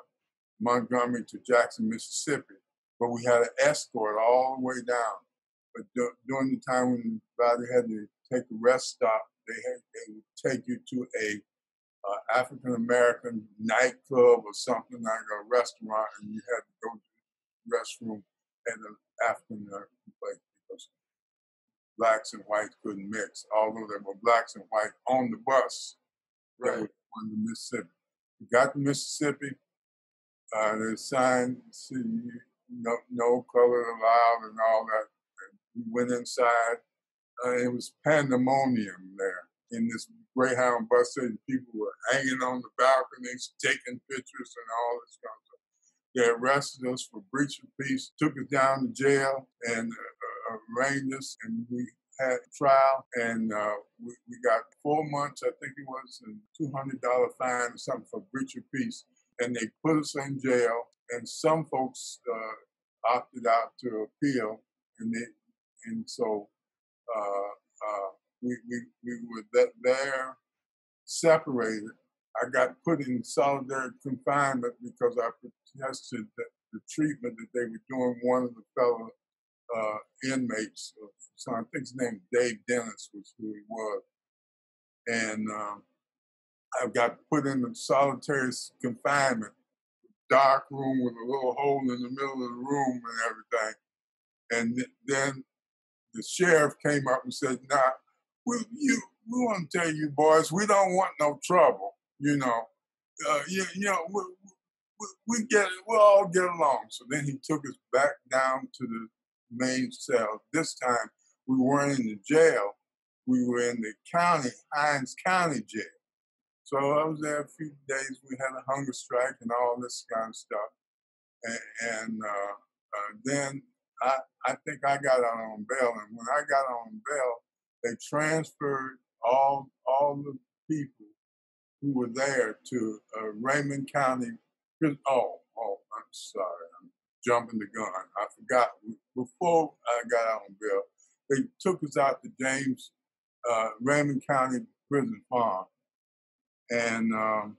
Montgomery to Jackson, Mississippi, but we had an escort all the way down. But d- during the time when everybody had to take a rest stop, they, had, they would take you to a uh, African American nightclub or something like a restaurant, and you had to go to the restroom at an African American place because blacks and whites couldn't mix, although there were blacks and whites on the bus right. that on the Mississippi. We got to Mississippi, uh, the sign, see, no, no color allowed and all that. And we went inside. Uh, it was pandemonium there in this Greyhound bus and People were hanging on the balconies, taking pictures and all this kind of stuff. They arrested us for breach of peace, took us down to jail, and uh, arraigned us, and we had trial, and uh, we, we, got four months, I think it was, and two hundred dollar fine or something for breach of peace, and they put us in jail. And some folks uh, opted out to appeal, and they, and so uh, uh we, we we were there separated. I got put in solitary confinement because I protested the, the treatment that they were doing one of the fellow uh, inmates. So I think his name Dave Dennis was who he was. And um, I got put in the solitary confinement dark room with a little hole in the middle of the room and everything. And then the sheriff came up and said, "Nah, we you we want to tell you boys, we don't want no trouble. You know, uh, you, you know, we, we, we get we'll all get along." So then he took us back down to the main cell. This time we weren't in the jail; we were in the county Hinds County jail. So I was there a few days. We had a hunger strike and all this kind of stuff. And, and uh, uh, then I, I think I got out on bail. And when I got on bail, they transferred all all the people who were there to uh, Raymond County. Oh, oh, I'm sorry. I'm jumping the gun. I forgot. Before I got out on bail, they took us out to James, uh, Raymond County Prison Farm and um,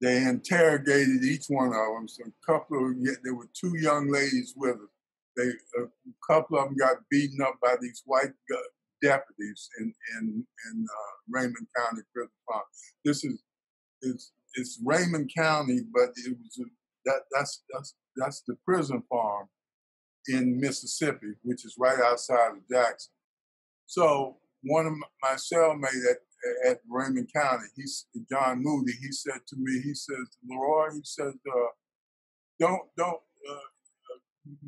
they interrogated each one of them. So a couple of there were two young ladies with us. They, a couple of them got beaten up by these white deputies in in, in uh, Raymond County Prison Farm. This is it's it's Raymond County, but it was a, that that's that's that's the prison farm in Mississippi, which is right outside of Jackson. So one of my cellmates at, at Raymond County, he's John Moody. He said to me, he says, Leroy, he says, uh, don't don't uh, uh,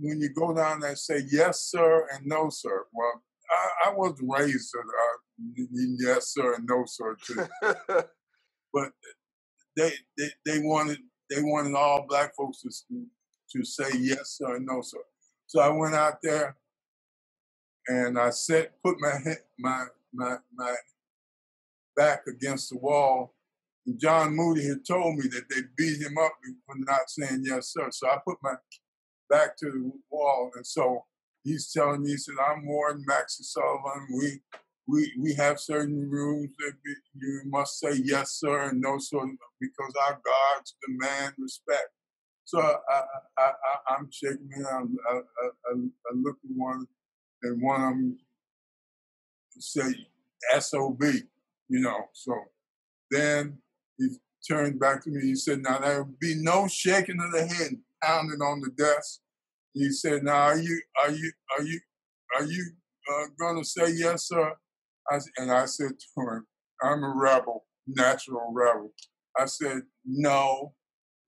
when you go down there, and say yes sir and no sir. Well, I, I wasn't raised uh, yes sir and no sir too, but they, they they wanted they wanted all black folks to to say yes sir and no sir. So I went out there and I set put my my my my back against the wall. And John Moody had told me that they beat him up for not saying yes, sir. So I put my back to the wall, and so he's telling me, he said, "I'm Warden Max Sullivan. We we we have certain rules that be, you must say yes, sir, and no, sir, because our guards demand respect." So I, I, I, am shaking my hand. I, I, I, look at one and one of them say SOB, you know. So then he turned back to me. He said, Now there will be no shaking of the head, pounding on the desk. He said, Now are you are you are you are you uh, gonna say yes, sir? I, and I said to him, I'm a rebel, natural rebel. I said, No,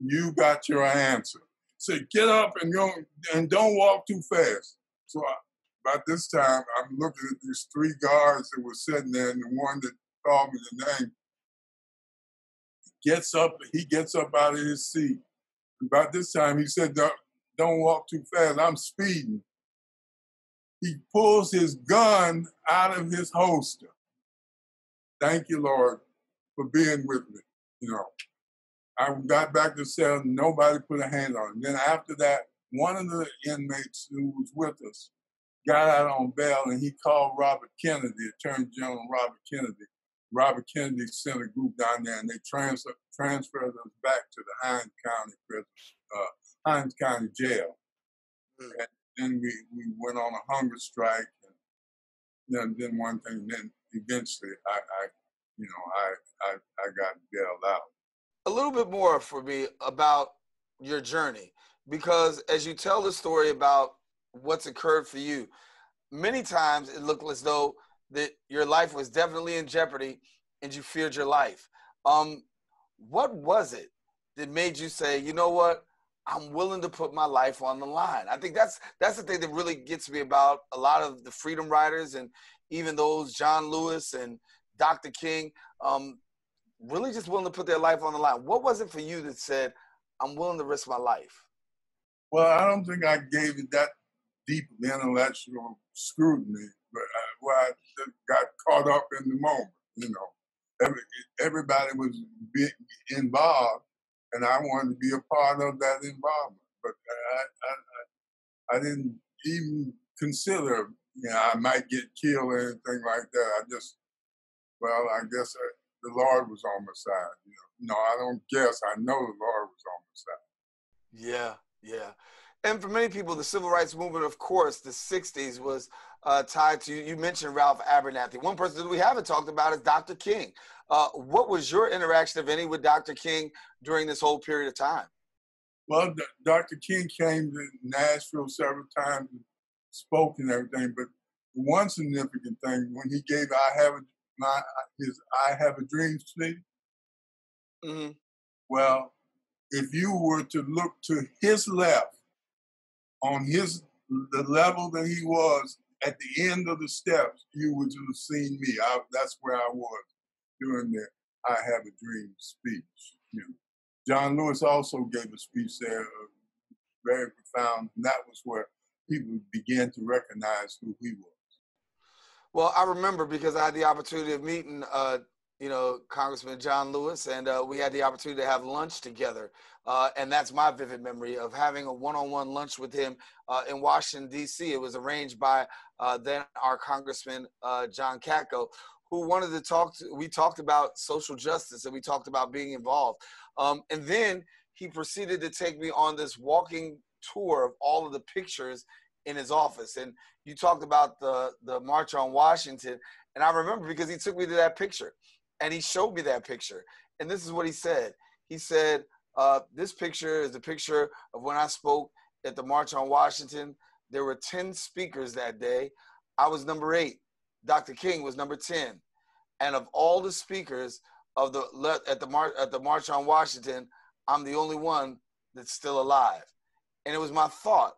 you got your answer. Said, get up and go and don't walk too fast. So I, by this time, I'm looking at these three guards that were sitting there, and the one that called me the name gets up. He gets up out of his seat. About this time, he said, "Don't, walk too fast. I'm speeding." He pulls his gun out of his holster. Thank you, Lord, for being with me. You know, I got back to cell. Nobody put a hand on him. Then after that, one of the inmates who was with us got out on bail and he called Robert Kennedy, Attorney General Robert Kennedy. Robert Kennedy sent a group down there and they transfer, transferred us back to the Hinds County prison, uh, Hinds County jail. Mm. And then we, we went on a hunger strike and then, then one thing, then eventually I, I you know, I, I, I got bailed out. A little bit more for me about your journey because as you tell the story about what's occurred for you. Many times it looked as though that your life was definitely in jeopardy and you feared your life. Um, what was it that made you say, you know what, I'm willing to put my life on the line? I think that's that's the thing that really gets me about a lot of the freedom riders and even those John Lewis and Dr. King, um, really just willing to put their life on the line. What was it for you that said, I'm willing to risk my life? Well, I don't think I gave it that deep intellectual scrutiny, but I, well, I got caught up in the moment. You know, Every, everybody was involved, and I wanted to be a part of that involvement. But I, I, I, I didn't even consider, you know, I might get killed or anything like that. I just, well, I guess I, the Lord was on my side. You know, no, I don't guess. I know the Lord was on my side. Yeah, yeah and for many people, the civil rights movement, of course, the 60s was uh, tied to you mentioned Ralph Abernathy. One person that we haven't talked about is Dr. King. Uh, what was your interaction, if any, with Dr. King during this whole period of time? Well, Dr. King came to Nashville several times and spoke and everything, but one significant thing when he gave "I have a my his I have a dream" speech. Mm-hmm. Well, if you were to look to his left, on his the level that he was at the end of the steps, you would have seen me. I, that's where I was during the "I Have a Dream" speech. You know. John Lewis also gave a speech there, uh, very profound, and that was where people began to recognize who he was. Well, I remember because I had the opportunity of meeting, uh, you know, Congressman John Lewis, and uh, we had the opportunity to have lunch together. Uh, and that's my vivid memory of having a one-on-one lunch with him uh, in Washington D.C. It was arranged by uh, then our Congressman uh, John Katko, who wanted to talk. To, we talked about social justice and we talked about being involved. Um, and then he proceeded to take me on this walking tour of all of the pictures in his office. And you talked about the the March on Washington, and I remember because he took me to that picture, and he showed me that picture. And this is what he said. He said, uh, "This picture is a picture of when I spoke at the March on Washington. There were ten speakers that day. I was number eight. Dr. King was number ten, and of all the speakers of the at the march at the March on Washington, I'm the only one that's still alive." And it was my thought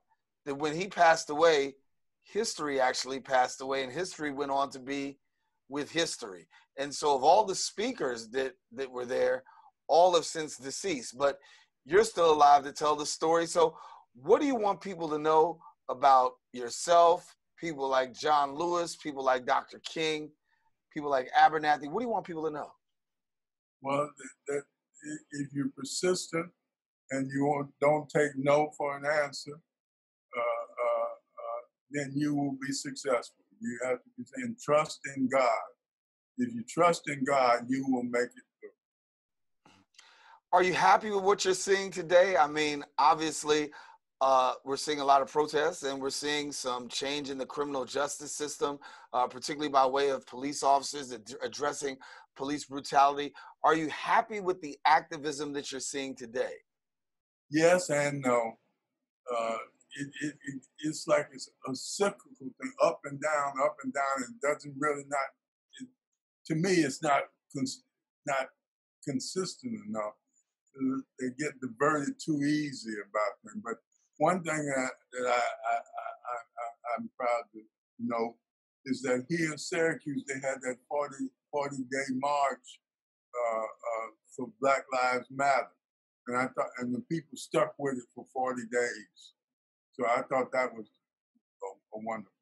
that when he passed away, history actually passed away, and history went on to be with history. And so, of all the speakers that that were there, all have since deceased. But you're still alive to tell the story. So, what do you want people to know about yourself? People like John Lewis, people like Dr. King, people like Abernathy. What do you want people to know? Well, that, that if you're persistent and you don't take no for an answer, uh, uh, uh, then you will be successful. You have to be saying, trust in God. If you trust in God, you will make it through. Are you happy with what you're seeing today? I mean, obviously, uh, we're seeing a lot of protests and we're seeing some change in the criminal justice system, uh, particularly by way of police officers ad- addressing police brutality. Are you happy with the activism that you're seeing today? Yes and no. Uh, it, it, it, it's like it's a cyclical thing, up and down, up and down, and doesn't really not. To me, it's not cons- not consistent enough. They get diverted too easy about them. But one thing that, that I, I, I, I, am proud to note is that here in Syracuse, they had that 40, 40 day march uh, uh, for Black Lives Matter. And I thought, and the people stuck with it for 40 days. So I thought that was a, a wonderful.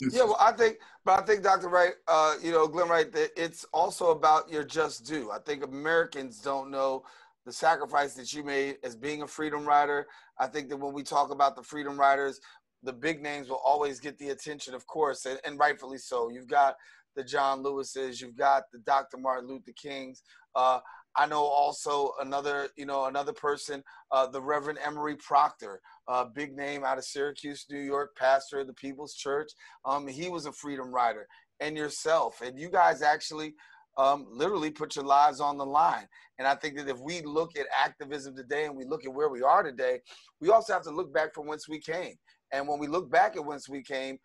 Yeah, well, I think, but I think, Dr. Wright, uh, you know, Glenn Wright, that it's also about your just due. I think Americans don't know the sacrifice that you made as being a freedom rider. I think that when we talk about the freedom riders, the big names will always get the attention, of course, and, and rightfully so. You've got the John Lewis's, you've got the Dr. Martin Luther Kings. Uh, I know also another, you know, another person, uh, the Reverend Emory Proctor, uh, big name out of Syracuse, New York, pastor of the People's Church. Um, he was a freedom rider, and yourself, and you guys actually um, literally put your lives on the line. And I think that if we look at activism today and we look at where we are today, we also have to look back from whence we came. And when we look back at whence we came,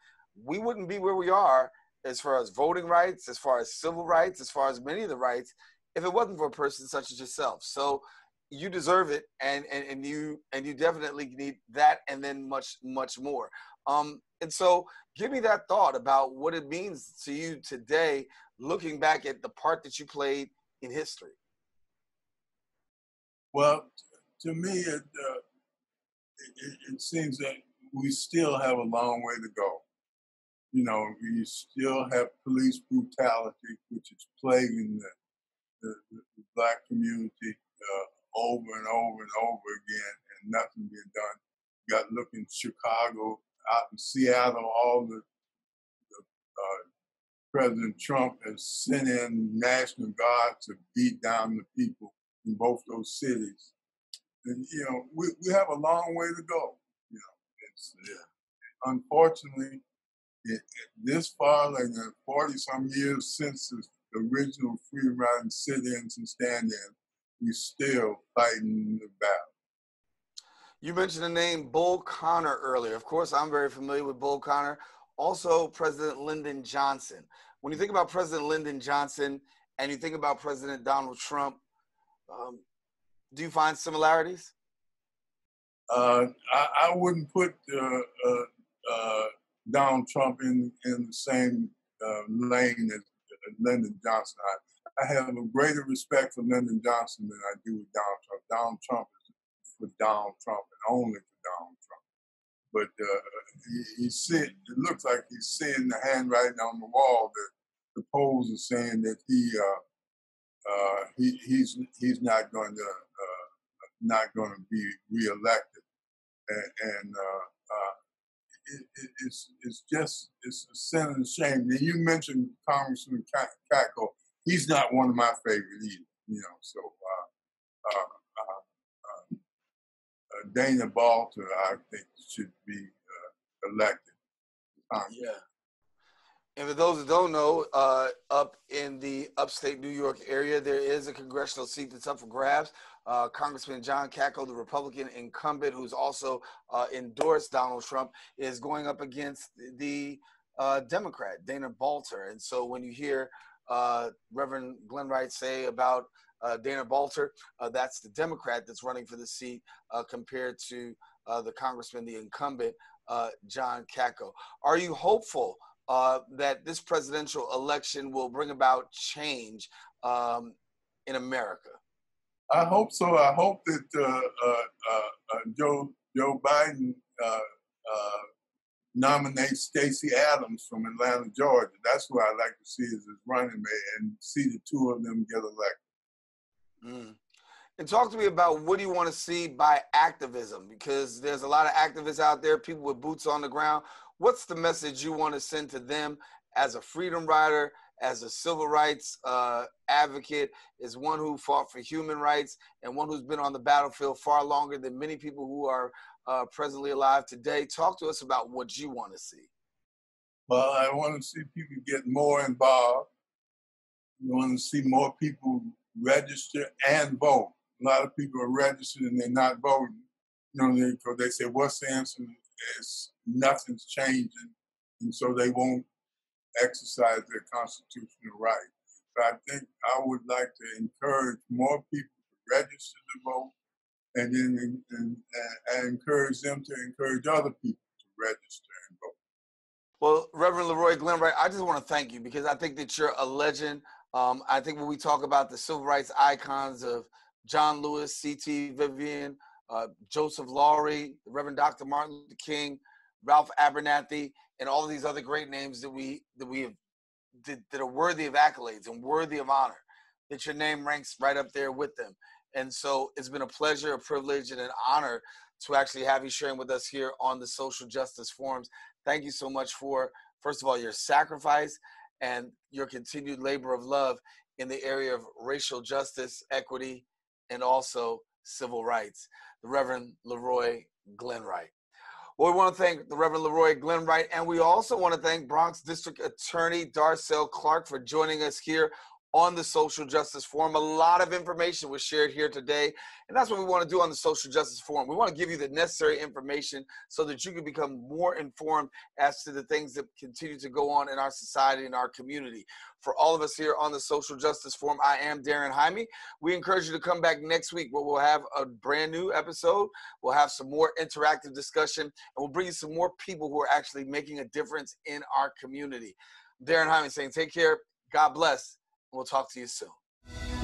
we wouldn't be where we are as far as voting rights, as far as civil rights, as far as many of the rights, if it wasn't for a person such as yourself. So you deserve it and, and, and you and you definitely need that and then much, much more. Um, and so give me that thought about what it means to you today, looking back at the part that you played in history. Well, to me, it, uh, it, it seems that we still have a long way to go. You know, we still have police brutality, which is plaguing the the, the, black community uh, over and over and over again, and nothing being done. You got look in Chicago, out in Seattle, all the, the uh, President Trump has sent in National Guard to beat down the people in both those cities. And you know, we, we have a long way to go. You know, it's yeah. unfortunately, it, this far, like 40 some years since the original free riding sit ins and stand ins, we're still fighting the battle. You mentioned the name Bull Connor earlier. Of course, I'm very familiar with Bull Connor. Also, President Lyndon Johnson. When you think about President Lyndon Johnson and you think about President Donald Trump, um, do you find similarities? Uh, I, I, wouldn't put uh, uh, uh Donald Trump in in the same uh, lane as Lyndon Johnson. I, I have a greater respect for Lyndon Johnson than I do with Donald Trump. Donald Trump is for Donald Trump and only for Donald Trump. But uh, he, he's see, it looks like he's seeing the handwriting on the wall that the polls are saying that he uh, uh, he he's he's not going to uh, not going to be reelected, and, and uh, it, it, it's it's just it's a sin and a shame. And you mentioned Congressman Katko. He's not one of my favorite either. You know, so uh, uh, uh, uh Dana Balter, I think, should be uh, elected. Yeah. And for those that don't know, uh, up in the upstate New York area, there is a congressional seat that's up for grabs. Uh, Congressman John Katko, the Republican incumbent who's also uh, endorsed Donald Trump, is going up against the uh, Democrat, Dana Balter. And so when you hear uh, Reverend Glenn Wright say about uh, Dana Balter, that's the Democrat that's running for the seat compared to the Congressman, the incumbent, John Katko. Are you hopeful? uh, that this presidential election will bring about change um, in America? I hope so. I hope that uh, uh, uh, Joe Joe Biden nominates Stacey Abrams from Atlanta, Georgia. That's who I'd like to see as his running mate and see the two of them get elected. Mm. And talk to me about what do you want to see by activism? Because there's a lot of activists out there, people with boots on the ground what's the message you want to send to them as a freedom rider, as a civil rights uh, advocate, as one who fought for human rights, and one who's been on the battlefield far longer than many people who are uh, presently alive today? Talk to us about what you want to see. Well, I want to see people get more involved. I want to see more people register and vote. A lot of people are registered and they're not voting. You know, because they, they say, "What's the answer?" Is nothing's changing, and so they won't exercise their constitutional right. So I think I would like to encourage more people to register to vote, and then and, and encourage them to encourage other people to register and vote. Well, Reverend Leroy Glenwright, I just want to thank you because I think that you're a legend. Um, I think when we talk about the civil rights icons of John Lewis, C.T. Vivian, uh, Joseph Lowery, Reverend Dr. Martin Luther King, Ralph Abernathy, and all these other great names that we that we have that, that are worthy of accolades and worthy of honor. That your name ranks right up there with them. And so it's been a pleasure, a privilege, and an honor to actually have you sharing with us here on the Social Justice Forums. Thank you so much for, first of all, your sacrifice and your continued labor of love in the area of racial justice, equity, and also civil rights. The Reverend Leroy Glenwright. Well, we want to thank the Reverend LeRoy Glenn Wright, and we also want to thank Bronx District Attorney Darcel Clark for joining us here on the Social Justice Forum. A lot of information was shared here today, and that's what we want to do on the Social Justice Forum. We want to give you the necessary information so that you can become more informed as to the things that continue to go on in our society and our community. For all of us here on the Social Justice Forum, I am Daren Jaime. We encourage you to come back next week where we'll have a brand new episode. We'll have some more interactive discussion, and we'll bring you some more people who are actually making a difference in our community. Daren Jaime saying, take care. God bless We'll talk to you soon.